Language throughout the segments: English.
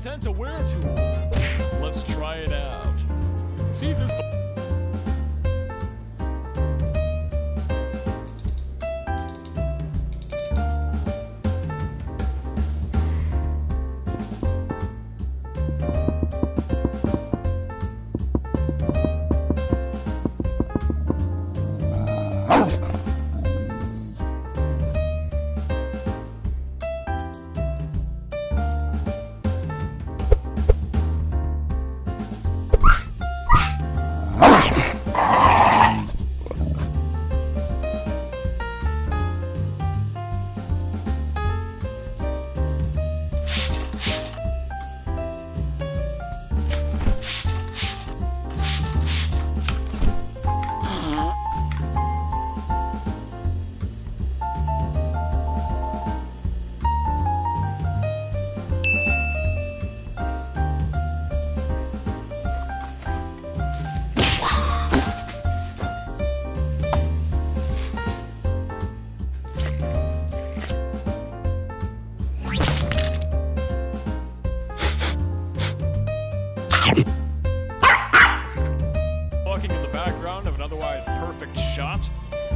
content aware tool. Let's try it out. See this.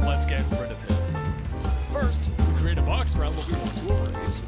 Let's get rid of him. First, we create a box around what we want to erase.